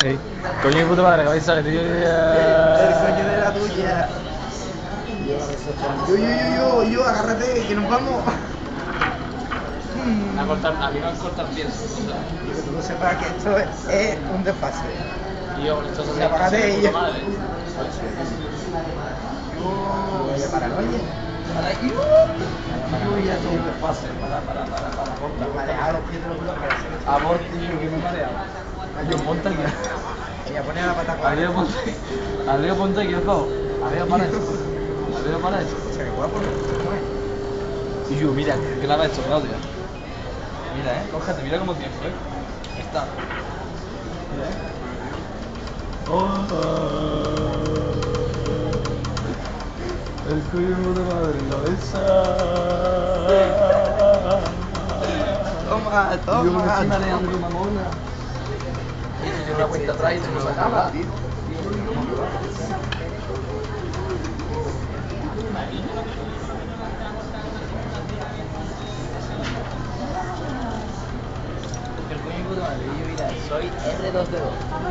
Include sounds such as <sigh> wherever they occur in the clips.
Ey, coño de puta madre, cabeza tío. El coño de la tuya. Yo, yo, yo, yo, yo, agárrate, que nos vamos. A cortar, a mí me van a cortar pies. Que tú no sepas que esto es, es un desfase. Yo, esto sea, apágate y- puta madre. Vaya paranoia. Yo ya estoy un desfase. Para, para, para, para, de tío, que me Yo ponte aquí. Ella pone la pata cuadrada. Arriba ponte. Arriba ponte aquí. Arriba para eso. Arriba para eso. O sea, que guapo, ¿no? Y yo, mira, graba esto, Claudia. Mira, eh, cógete, mira cómo tiempo, eh. Ahí Está. Mira, eh. Oh, el cuello de madre, cabeza. Toma, Yo me toma. estoy mareando, mamona. Tiene una cuenta atrás yo, soy R2D2.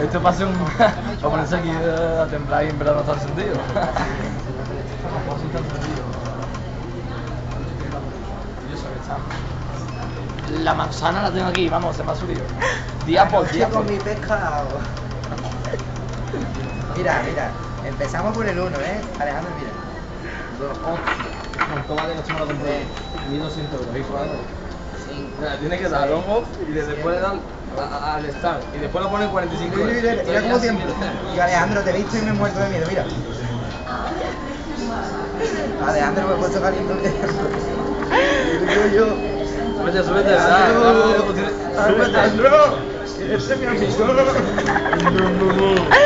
Esto pasa un. a ponerse aquí a temblar y en verdad no está encendido. <laughs> Así está encendido. Yo sé que está. La manzana la tengo aquí, vamos, se me ha subido. Diapo, Anoche diapo. con mi pescado. Mira, mira, empezamos por el 1, ¿eh? Alejandro, mira. 1200 euros, ¿y cuánto? Mira, tiene que dar off y después le dan al start. Y después lo pone 45 Mira, euros. mira, mira cómo tiempo. Y Alejandro, te he visto y me he muerto de miedo, mira. Alejandro me he puesto caliente. Yo, yo. Súbete, súbete, Alejandro, Súbete. Alejandro, ese es mi amigo. Alejandro. <laughs>